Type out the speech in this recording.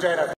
ಮುಜಾಹಿರ